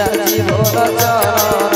राजीव राजा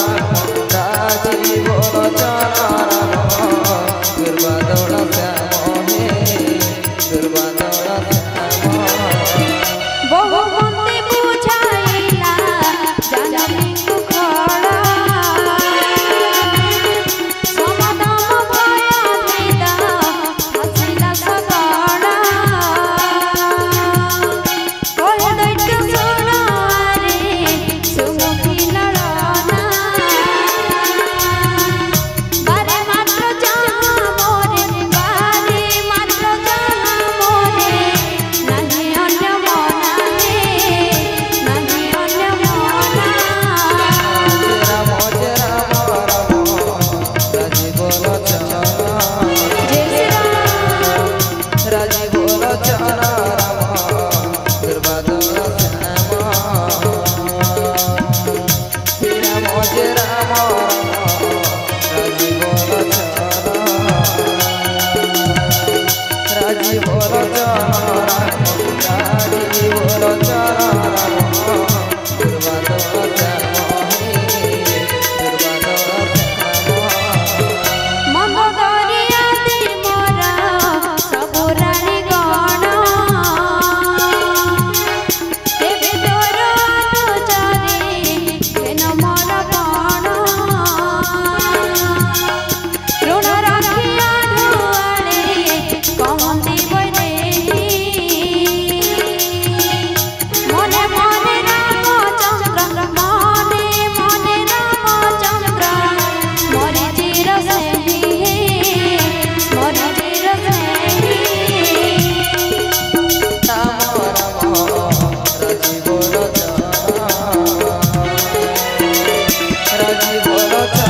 चरण la.